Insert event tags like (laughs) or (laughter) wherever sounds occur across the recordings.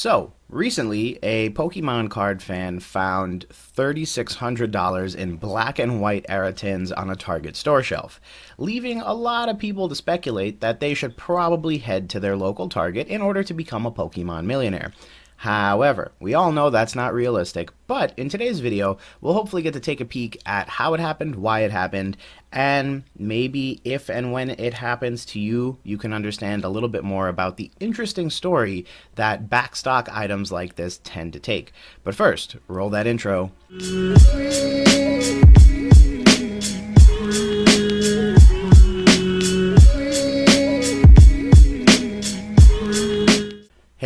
So, recently, a Pokemon card fan found $3,600 in black and white era tins on a Target store shelf, leaving a lot of people to speculate that they should probably head to their local Target in order to become a Pokemon millionaire. However, we all know that's not realistic, but in today's video, we'll hopefully get to take a peek at how it happened, why it happened, and maybe if and when it happens to you, you can understand a little bit more about the interesting story that backstock items like this tend to take. But first, roll that intro.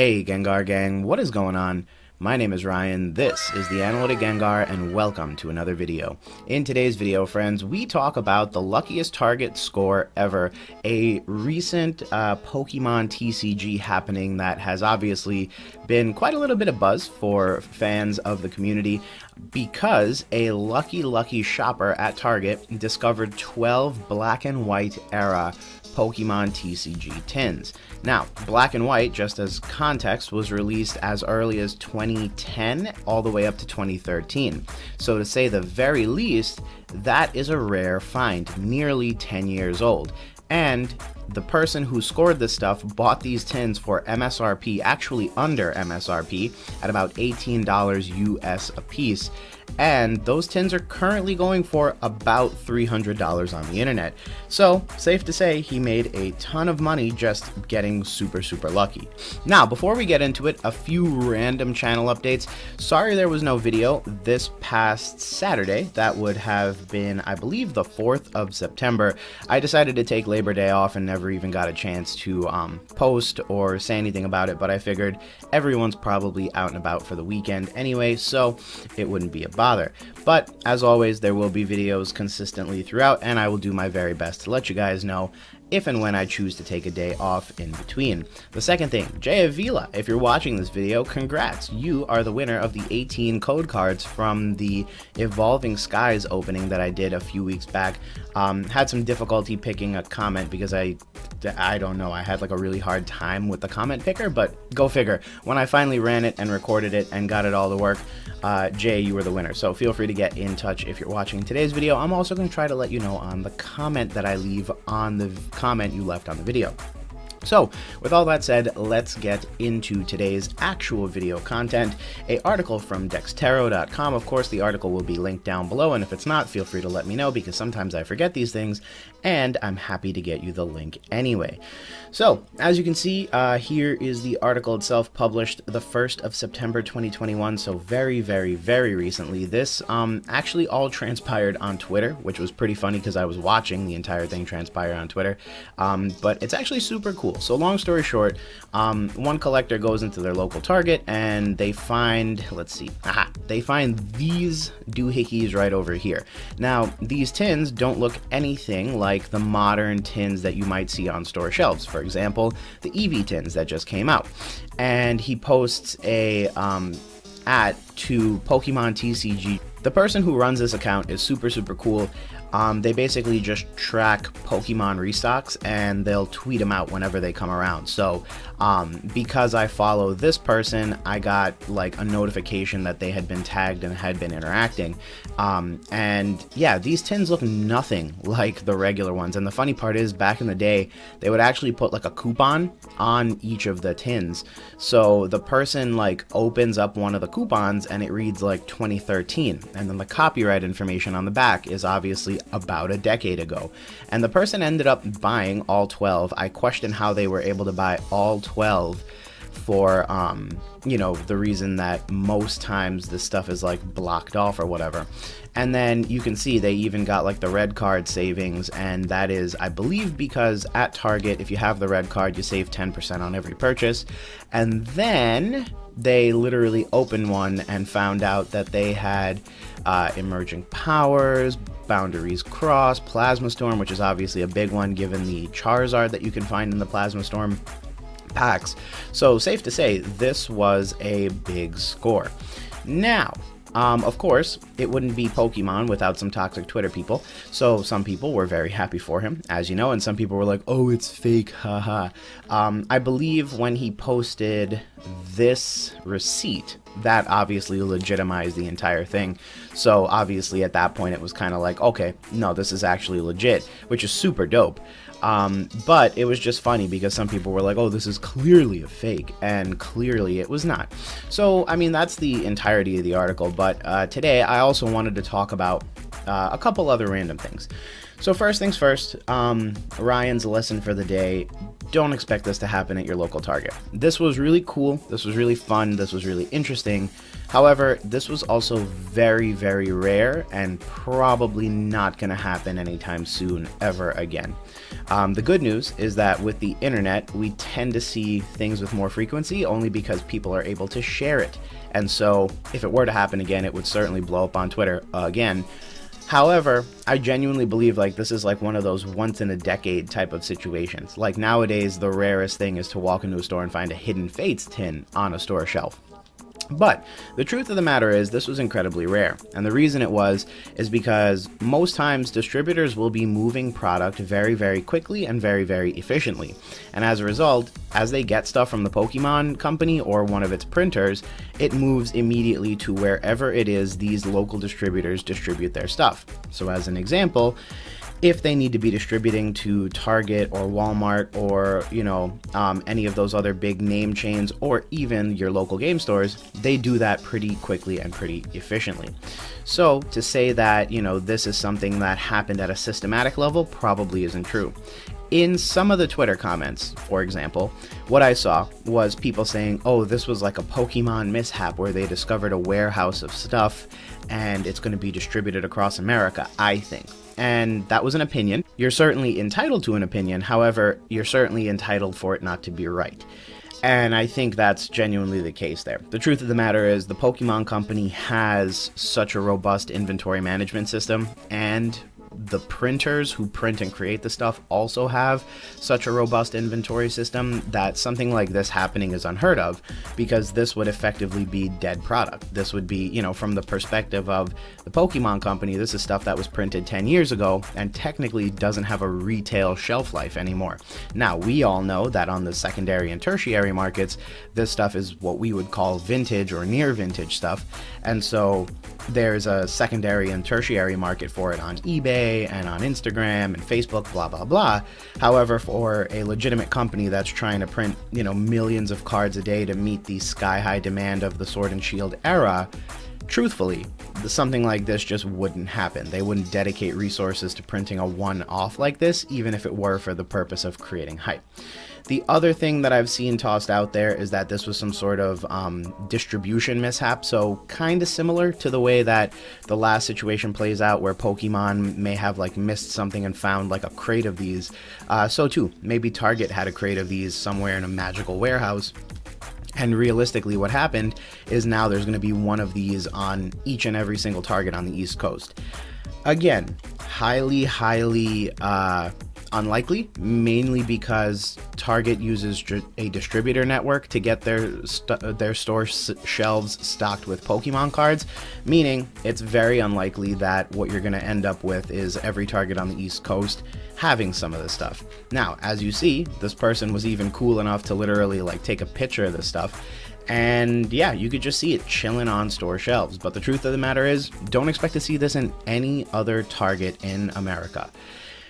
Hey Gengar Gang, what is going on? My name is Ryan, this is the Analytic Gengar, and welcome to another video. In today's video, friends, we talk about the luckiest target score ever, a recent uh, Pokemon TCG happening that has obviously been quite a little bit of buzz for fans of the community because a lucky, lucky shopper at Target discovered 12 black and white era Pokemon TCG tins. Now, Black and White, just as context, was released as early as 2010 all the way up to 2013. So, to say the very least, that is a rare find, nearly 10 years old. And the person who scored this stuff bought these tins for MSRP, actually under MSRP, at about $18 US a piece and those tins are currently going for about $300 on the internet. So, safe to say, he made a ton of money just getting super, super lucky. Now, before we get into it, a few random channel updates. Sorry there was no video this past Saturday. That would have been, I believe, the 4th of September. I decided to take Labor Day off and never even got a chance to um, post or say anything about it, but I figured everyone's probably out and about for the weekend anyway, so it wouldn't be a bother. But as always, there will be videos consistently throughout, and I will do my very best to let you guys know if and when I choose to take a day off in between. The second thing, Jay Avila, if you're watching this video, congrats. You are the winner of the 18 code cards from the Evolving Skies opening that I did a few weeks back. Um, had some difficulty picking a comment because I, I don't know, I had like a really hard time with the comment picker, but go figure. When I finally ran it and recorded it and got it all to work, uh, Jay, you were the winner. So feel free to get in touch if you're watching today's video. I'm also going to try to let you know on the comment that I leave on the comment you left on the video. So, with all that said, let's get into today's actual video content. A article from Dexerto.com. Of course, the article will be linked down below, and if it's not, feel free to let me know because sometimes I forget these things, and I'm happy to get you the link anyway. So, as you can see, uh, here is the article itself published the 1st of September 2021, so very, very, very recently. This um, actually all transpired on Twitter, which was pretty funny because I was watching the entire thing transpire on Twitter, um, but it's actually super cool cool. So long story short, um, one collector goes into their local Target and they find, let's see, aha, they find these doohickeys right over here. Now, these tins don't look anything like the modern tins that you might see on store shelves. For example, the Eevee tins that just came out. And he posts a um, at to Pokemon TCG. The person who runs this account is super, super cool. Um, they basically just track Pokemon restocks and they'll tweet them out whenever they come around. So, um, because I follow this person, I got like a notification that they had been tagged and had been interacting. Um, and yeah, these tins look nothing (laughs) like the regular ones. And the funny part is, back in the day, they would actually put like a coupon on each of the tins. So the person like opens up one of the coupons and it reads like 2013. And then the copyright information on the back is obviously about a decade ago. And the person ended up buying all 12. I question how they were able to buy all 12 for um, you know the reason that most times this stuff is like blocked off or whatever. And then you can see they even got like the red card savings and that is i believe because at target if you have the red card you save 10% on every purchase. And then they literally opened one and found out that they had uh, emerging powers Boundaries Crossed, Plasma Storm, which is obviously a big one given the Charizard that you can find in the Plasma Storm packs. So, safe to say, this was a big score. Now, Um, of course, it wouldn't be Pokemon without some toxic Twitter people, so some people were very happy for him, as you know, and some people were like, oh, it's fake, haha. Um, I believe when he posted this receipt, that obviously legitimized the entire thing. So obviously at that point it was kind of like, okay, no, this is actually legit, which is super dope. Um, but it was just funny because some people were like, oh, this is clearly a fake, and clearly it was not. So, I mean, that's the entirety of the article, but uh, today I also wanted to talk about uh, a couple other random things. So, first things first, um, Ryan's lesson for the day don't expect this to happen at your local Target. This was really cool, this was really fun, this was really interesting. However, this was also very, very rare and probably not going to happen anytime soon ever again. Um, the good news is that with the internet, we tend to see things with more frequency only because people are able to share it. And so, if it were to happen again, it would certainly blow up on Twitter again. However, I genuinely believe like this is like one of those once in a decade type of situations. Like nowadays, the rarest thing is to walk into a store and find a Hidden Fates tin on a store shelf. But the truth of the matter is, this was incredibly rare. And the reason it was is because most times distributors will be moving product very, very quickly and very, very efficiently. And as a result, as they get stuff from the Pokemon company or one of its printers, it moves immediately to wherever it is these local distributors distribute their stuff. So, as an example, if they need to be distributing to Target or Walmart or you know um, any of those other big name chains or even your local game stores, they do that pretty quickly and pretty efficiently. So to say that you know this is something that happened at a systematic level probably isn't true. In some of the Twitter comments, for example, what I saw was people saying, oh, this was like a Pokemon mishap where they discovered a warehouse of stuff and it's going to be distributed across America, I think and that was an opinion. You're certainly entitled to an opinion, however, you're certainly entitled for it not to be right. And I think that's genuinely the case there. The truth of the matter is, the Pokemon Company has such a robust inventory management system, and the printers who print and create the stuff also have such a robust inventory system that something like this happening is unheard of because this would effectively be dead product. This would be, you know, from the perspective of the Pokemon company, this is stuff that was printed 10 years ago and technically doesn't have a retail shelf life anymore. Now, we all know that on the secondary and tertiary markets, this stuff is what we would call vintage or near vintage stuff. And so there's a secondary and tertiary market for it on eBay and on Instagram and Facebook, blah, blah, blah. However, for a legitimate company that's trying to print, you know, millions of cards a day to meet the sky high demand of the Sword and Shield era, truthfully, something like this just wouldn't happen. They wouldn't dedicate resources to printing a one off like this, even if it were for the purpose of creating hype. The other thing that I've seen tossed out there is that this was some sort of um, distribution mishap, so kind of similar to the way that the last situation plays out where Pokemon may have like missed something and found like a crate of these. Uh, so too, maybe Target had a crate of these somewhere in a magical warehouse. And realistically, what happened is now there's going to be one of these on each and every single target on the East Coast. Again, highly, highly uh, unlikely, mainly because Target uses a distributor network to get their their store shelves stocked with Pokemon cards, meaning it's very unlikely that what you're going to end up with is every Target on the East Coast having some of this stuff. Now, as you see, this person was even cool enough to literally like take a picture of this stuff. And yeah, you could just see it chilling on store shelves. But the truth of the matter is, don't expect to see this in any other Target in America.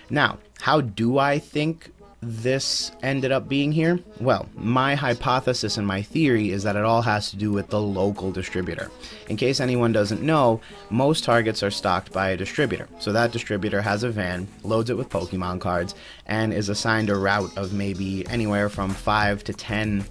Now, how do I think this ended up being here? Well, my hypothesis and my theory is that it all has to do with the local distributor. In case anyone doesn't know, most targets are stocked by a distributor. So that distributor has a van, loads it with Pokemon cards, and is assigned a route of maybe anywhere from 5 to 10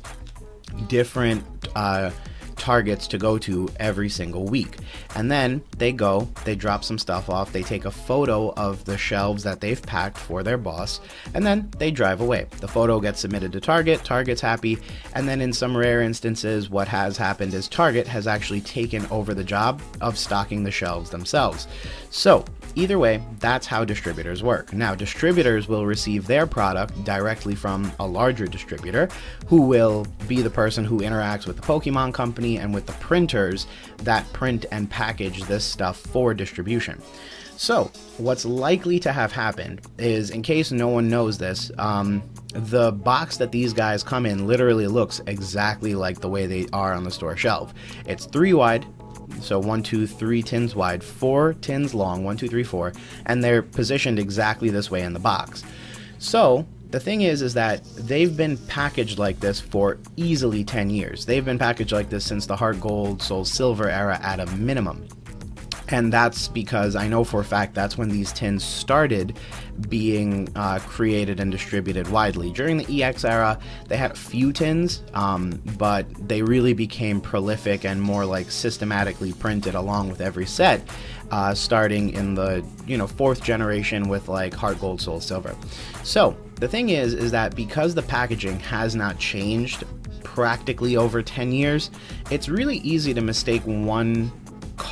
different uh, targets to go to every single week. And then they go, they drop some stuff off, they take a photo of the shelves that they've packed for their boss, and then they drive away. The photo gets submitted to Target, Target's happy, and then in some rare instances, what has happened is Target has actually taken over the job of stocking the shelves themselves. So, Either way, that's how distributors work. Now, distributors will receive their product directly from a larger distributor who will be the person who interacts with the Pokemon company company and with the printers that print and package this stuff for distribution. So, what's likely to have happened is, in case no one knows this, um, the box that these guys come in literally looks exactly like the way they are on the store shelf. It's three wide, so one, two, three tins wide, four tins long, one, two, three, four, and they're positioned exactly this way in the box. So the thing is, is that they've been packaged like this for easily 10 years. They've been packaged like this since the Heart Gold, Soul Silver era at a minimum. And that's because I know for a fact that's when these tins started being uh, created and distributed widely. During the EX era, they had a few tins, um, but they really became prolific and more like systematically printed along with every set, uh, starting in the you know fourth generation with like Heart Gold, Soul Silver. So the thing is, is that because the packaging has not changed practically over 10 years, it's really easy to mistake one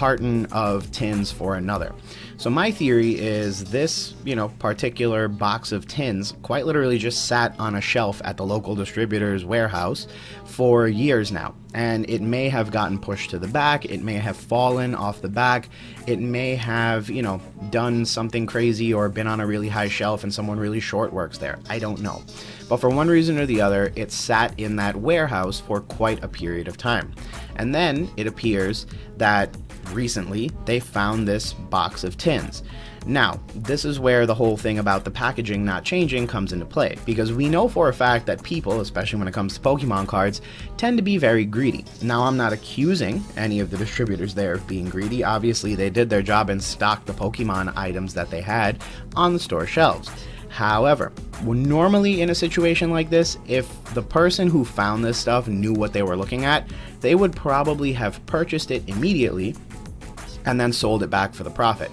carton of tins for another. So my theory is this, you know, particular box of tins quite literally just sat on a shelf at the local distributor's warehouse for years now. And it may have gotten pushed to the back, it may have fallen off the back, it may have, you know, done something crazy or been on a really high shelf and someone really short works there. I don't know. But for one reason or the other, it sat in that warehouse for quite a period of time. And then it appears that recently they found this box of tins. Now, this is where the whole thing about the packaging not changing comes into play, because we know for a fact that people, especially when it comes to Pokemon cards, tend to be very greedy. Now, I'm not accusing any of the distributors there of being greedy. Obviously, they did their job and stocked the Pokemon items that they had on the store shelves. However, normally in a situation like this, if the person who found this stuff knew what they were looking at, they would probably have purchased it immediately and then sold it back for the profit.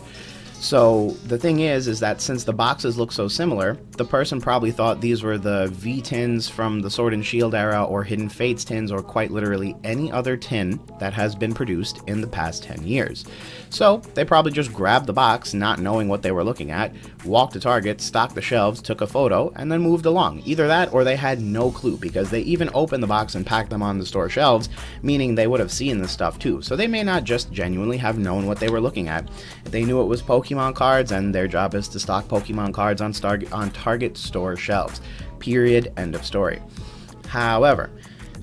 So the thing is, is that since the boxes look so similar, the person probably thought these were the V tins from the Sword and Shield era or Hidden Fates tins or quite literally any other tin that has been produced in the past 10 years. So they probably just grabbed the box, not knowing what they were looking at, walked to Target, stocked the shelves, took a photo, and then moved along. Either that or they had no clue because they even opened the box and packed them on the store shelves, meaning they would have seen this stuff too. So they may not just genuinely have known what they were looking at. They knew it was Pokemon Pokemon cards, and their job is to stock Pokemon cards on, Star- on Target store shelves. Period. End of story. However,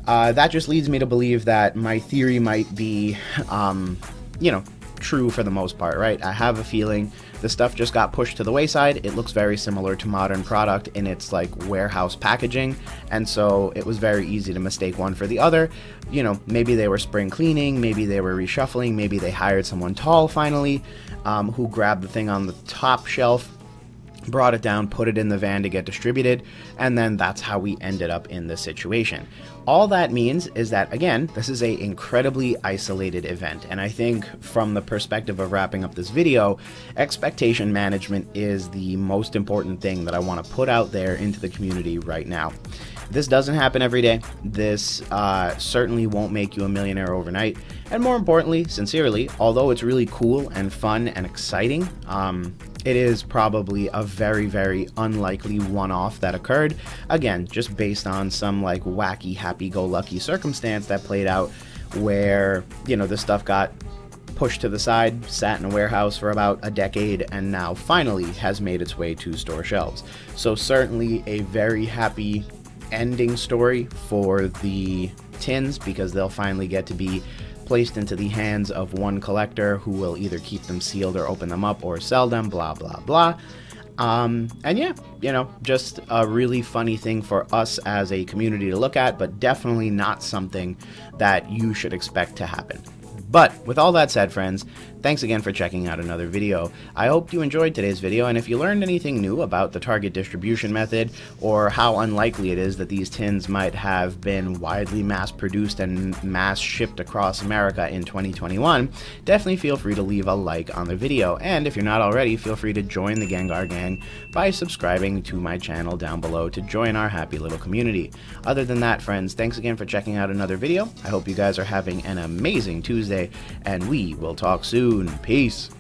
uh, that just leads me to believe that my theory might be, um, you know, true for the most part, right? I have a feeling the stuff just got pushed to the wayside. It looks very similar to modern product in its like warehouse packaging, and so it was very easy to mistake one for the other. You know, maybe they were spring cleaning, maybe they were reshuffling, maybe they hired someone tall finally um, who grabbed the thing on the top shelf brought it down, put it in the van to get distributed, and then that's how we ended up in this situation. All that means is that again, this is a incredibly isolated event, and I think from the perspective of wrapping up this video, expectation management is the most important thing that I want to put out there into the community right now. This doesn't happen every day. This uh, certainly won't make you a millionaire overnight. And more importantly, sincerely, although it's really cool and fun and exciting, um, it is probably a very, very unlikely one off that occurred. Again, just based on some like wacky, happy go lucky circumstance that played out where, you know, this stuff got pushed to the side, sat in a warehouse for about a decade, and now finally has made its way to store shelves. So, certainly a very happy ending story for the tins because they'll finally get to be placed into the hands of one collector who will either keep them sealed or open them up or sell them, blah, blah, blah. Um, and yeah, you know, just a really funny thing for us as a community to look at, but definitely not something that you should expect to happen. But with all that said, friends, Thanks again for checking out another video. I hope you enjoyed today's video, and if you learned anything new about the target distribution method, or how unlikely it is that these tins might have been widely mass-produced and mass-shipped across America in 2021, definitely feel free to leave a like on the video, and if you're not already, feel free to join the Gengar Gang by subscribing to my channel down below to join our happy little community. Other than that, friends, thanks again for checking out another video. I hope you guys are having an amazing Tuesday, and we will talk soon. Peace.